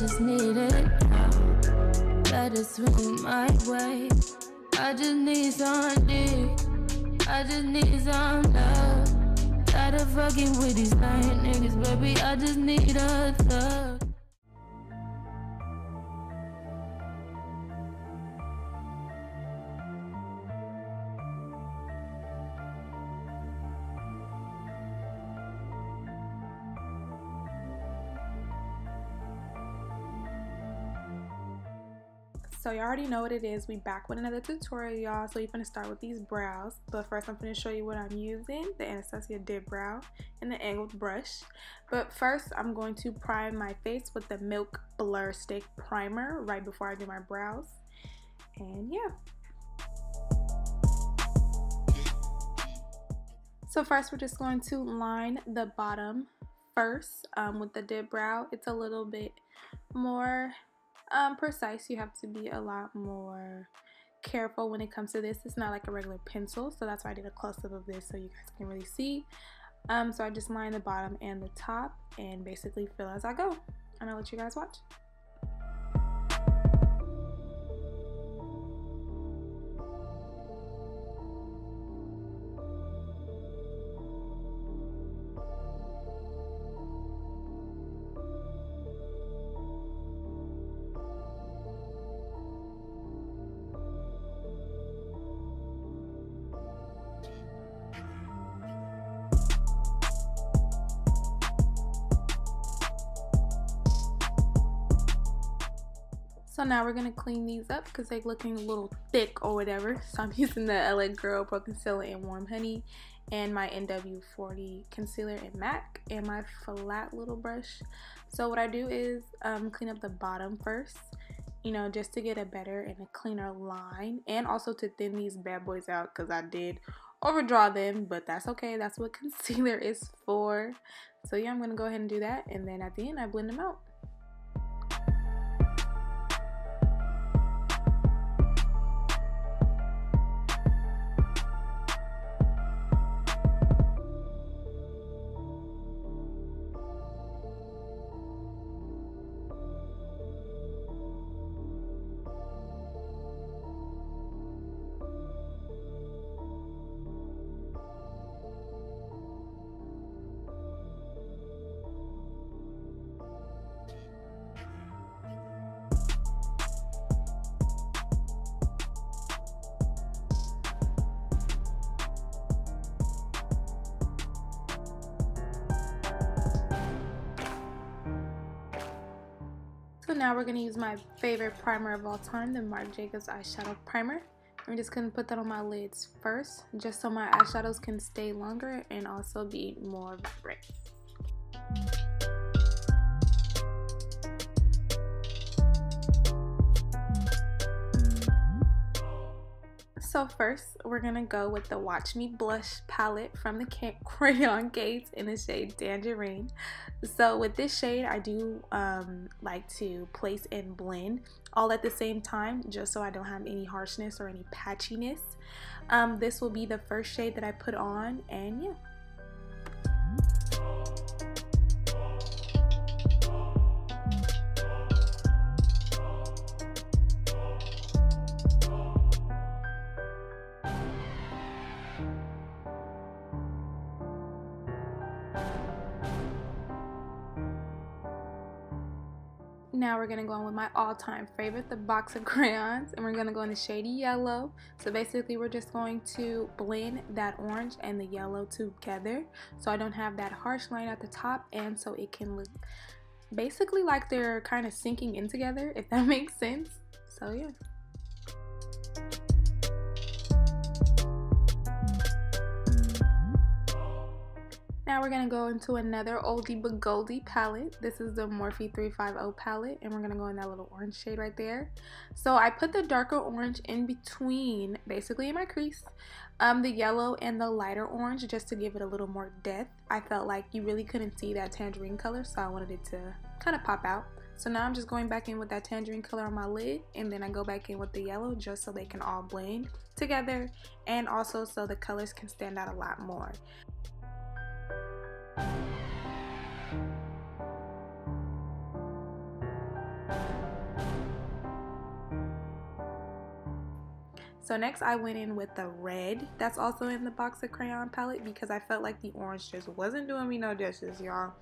just need it now. Better swing my way. I just need some dick. I just need some love. Tired of fucking with these lying niggas, baby. I just need a thug. So you already know what it is. We back with another tutorial, y'all. So you're gonna start with these brows. But first I'm gonna show you what I'm using, the Anastasia Dip Brow and the angled brush. But first I'm going to prime my face with the Milk Blur Stick Primer right before I do my brows. And yeah. So first we're just going to line the bottom first um, with the dip brow. It's a little bit more um, precise. You have to be a lot more careful when it comes to this. It's not like a regular pencil, so that's why I did a close-up of this so you guys can really see. Um, so I just line the bottom and the top and basically fill as I go. And I'll let you guys watch. So now we're gonna clean these up because they're looking a little thick or whatever. So I'm using the LA Girl Pro Concealer in Warm Honey and my NW40 concealer in MAC and my flat little brush. So what I do is um, clean up the bottom first, you know, just to get a better and a cleaner line and also to thin these bad boys out because I did overdraw them, but that's okay. That's what concealer is for. So yeah, I'm to go ahead and do that and then at the end I blend them out. So now we're going to use my favorite primer of all time, the Marc Jacobs Eyeshadow Primer. I'm just going to put that on my lids first, just so my eyeshadows can stay longer and also be more vibrant. So first, we're gonna go with the Watch Me Brush palette from the Crayon Case in the shade Tangerine. So with this shade, I do um, like to place and blend all at the same time, just so I don't have any harshness or any patchiness. Um, this will be the first shade that I put on, and yeah. Now we're to go on with my all-time favorite, the box of crayons, and we're to go in the shady yellow. So basically we're just going to blend that orange and the yellow together so I don't have that harsh line at the top and so it can look basically like they're kind of sinking in together, if that makes sense. So yeah. Now we're going to go into another oldie but goldie palette. This is the Morphe 350 palette and we're going to go in that little orange shade right there. So I put the darker orange in between, basically in my crease, um, the yellow and the lighter orange just to give it a little more depth. I felt like you really couldn't see that tangerine color so I wanted it to kind of pop out. So now I'm just going back in with that tangerine color on my lid and then I go back in with the yellow just so they can all blend together and also so the colors can stand out a lot more. So next I went in with the red that's also in the box of crayon palette because I felt like the orange just wasn't doing me no justice, y'all.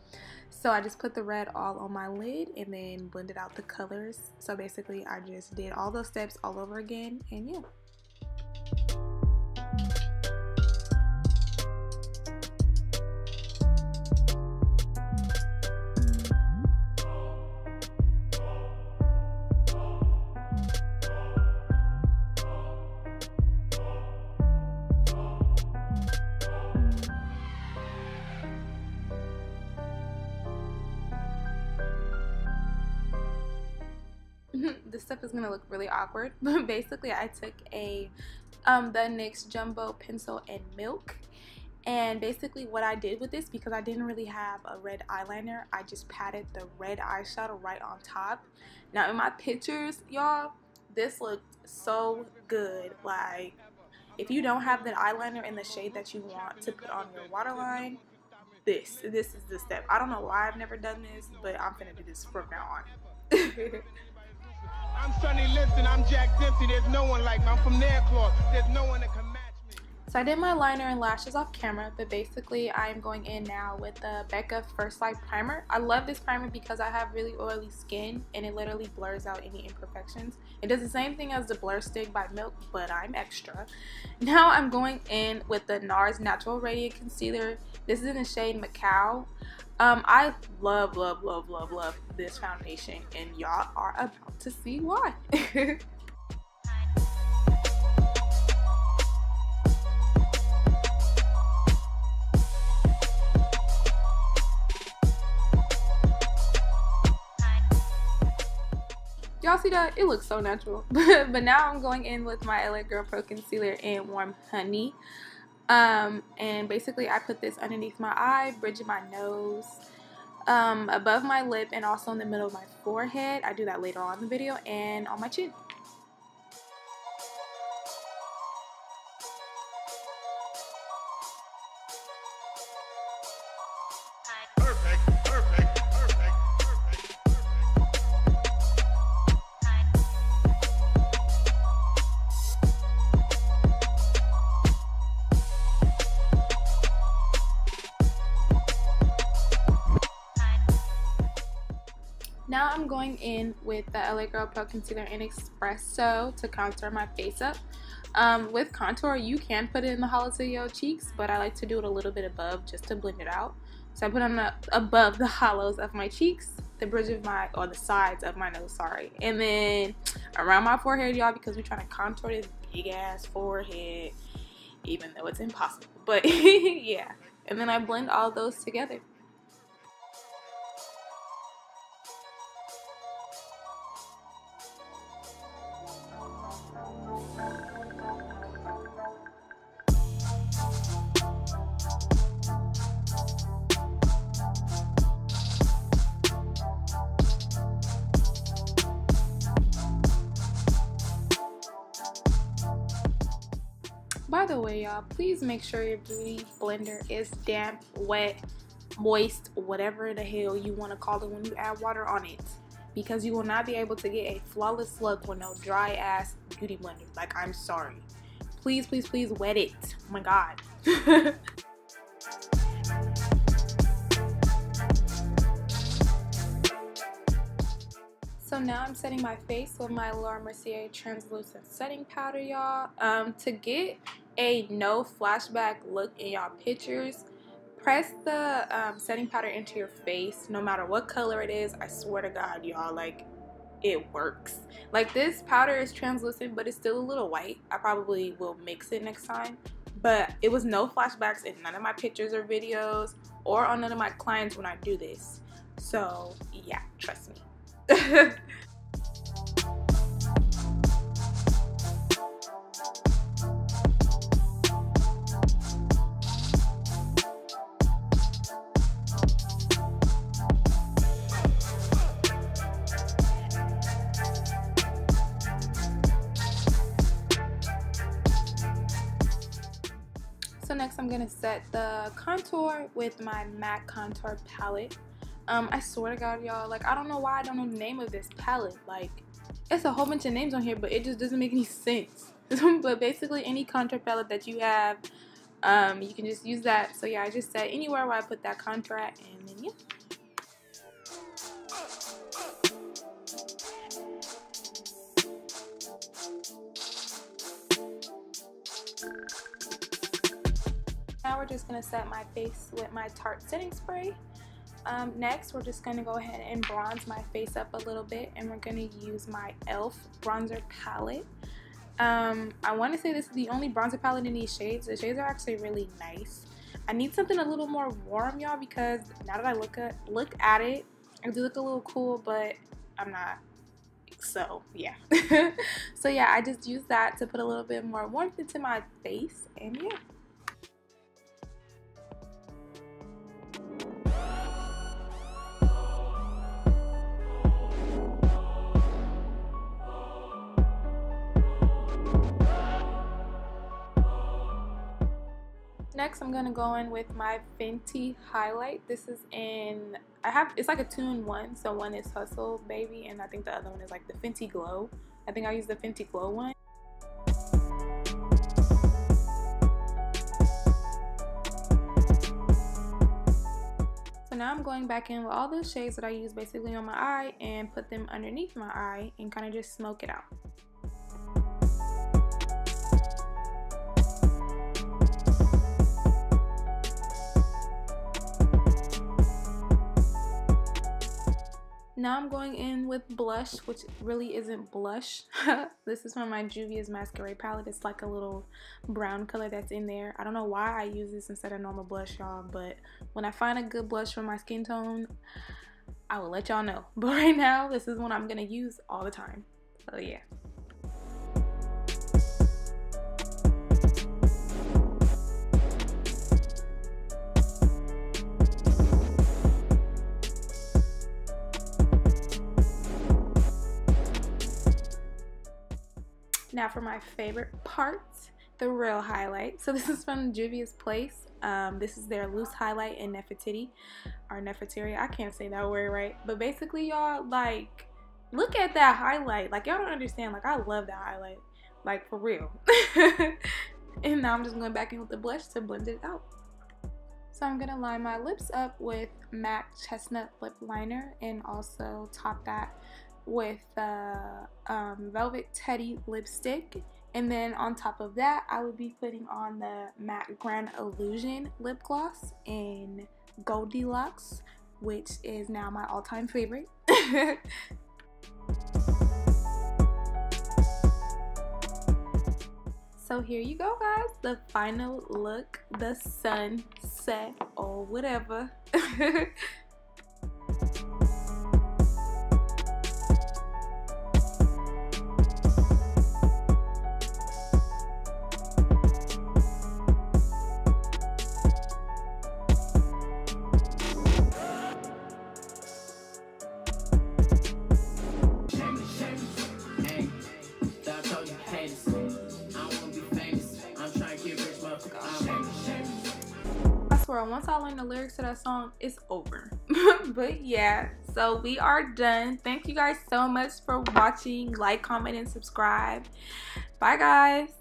So I just put the red all on my lid and then blended out the colors. So basically I just did all those steps all over again and yeah. Stuff is gonna look really awkward but basically I took a um, the NYX Jumbo Pencil and Milk and basically what I did with this because I didn't really have a red eyeliner I just patted the red eyeshadow right on top. Now in my pictures y'all this looked so good like if you don't have the eyeliner in the shade that you want to put on your waterline this this is the step. I don't know why I've never done this but I'm gonna do this from now on I'm Sonny Liston, I'm Jack Dempsey. There's no one like me. I'm from Nairclaw. There's no one that can. So I did my liner and lashes off camera, but basically I'm going in now with the Becca First Light Primer. I love this primer because I have really oily skin and it literally blurs out any imperfections. It does the same thing as the Blur Stick by Milk, but I'm extra. Now I'm going in with the NARS Natural Radiant Concealer. This is in the shade Macao. Um, I love, love, love, love, love this foundation, and y'all are about to see why. Y'all see that? It looks so natural. but now I'm going in with my LA Girl Pro Concealer in Warm Honey. Um, and basically I put this underneath my eye, bridge of my nose, um, above my lip, and also in the middle of my forehead. I do that later on in the video, and on my chin. With the LA Girl Pro Concealer in Espresso to contour my face up. Um, with contour, you can put it in the hollows of your cheeks, but I like to do it a little bit above just to blend it out. So I put on the, above the hollows of my cheeks, the bridge of my, or the sides of my nose, sorry. And then around my forehead, y'all, because we're trying to contour this big ass forehead, even though it's impossible. But yeah. And then I blend all those together. Y'all, please make sure your beauty blender is damp, wet, moist, whatever the hell you want to call it when you add water on it. Because you will not be able to get a flawless look with no dry ass beauty blender. Like, I'm sorry. Please, please, please wet it. Oh my god. So now I'm setting my face with my Laura Mercier translucent setting powder, y'all. Um, to get a no flashback look in y'all pictures, press the um, setting powder into your face, no matter what color it is. I swear to God, y'all, like it works. Like this powder is translucent, but it's still a little white. I probably will mix it next time. But it was no flashbacks in none of my pictures or videos or on none of my clients when I do this. So yeah, trust me. I'm going to set the contour with my MAC contour palette. Um, I swear to God, y'all, like, I don't know why I don't know the name of this palette. Like, it's a whole bunch of names on here, but it just doesn't make any sense. but basically any contour palette that you have, um, you can just use that. So yeah, I just said anywhere where I put that contour at, and then yeah. Now we're just going to set my face with my Tarte setting spray. Um, next, we're just going to go ahead and bronze my face up a little bit and we're going to use my e.l.f. bronzer palette. Um, I want to say this is the only bronzer palette in these shades. The shades are actually really nice. I need something a little more warm, y'all, because now that I look at look at it, I do look a little cool, but I'm not. So yeah. so yeah, I just use that to put a little bit more warmth into my face, and yeah. Next, I'm gonna go in with my Fenty highlight. This is in, I have, it's like a two-in-one. So one is Hustle Baby, and I think the other one is like the Fenty Glow. I think I use the Fenty Glow one. So now I'm going back in with all those shades that I use basically on my eye and put them underneath my eye and kind of just smoke it out. Now I'm going in with blush, which really isn't blush. this is from my Juvia's Masquerade palette. It's like a little brown color that's in there. I don't know why I use this instead of normal blush, y'all, but when I find a good blush for my skin tone, I will let y'all know. But right now, this is one I'm going to use all the time. So yeah. For my favorite part, the real highlight. So this is from Juvia's Place. Um, this is their loose highlight in Nefertiti or Nefertiti. I can't say that word right. But basically, y'all, like, look at that highlight. Like, y'all don't understand. Like, I love that highlight. Like, for real. and now I'm just going back in with the blush to blend it out. So I'm going to line my lips up with MAC Chestnut Lip Liner and also top that with uh, um, Velvet Teddy lipstick. And then on top of that, I would be putting on the MAC Grand Illusion lip gloss in Goldilocks, which is now my all-time favorite. so here you go guys, the final look, the sunset or whatever. once I learn the lyrics to that song, it's over. but yeah, so we are done. Thank you guys so much for watching. Like, comment, and subscribe. Bye, guys.